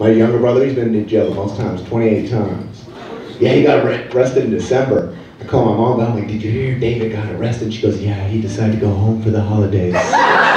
My younger brother, he's been in jail the most times, 28 times. Yeah, he got arrested in December. I call my mom, I'm like, did you hear David got arrested? She goes, yeah, he decided to go home for the holidays.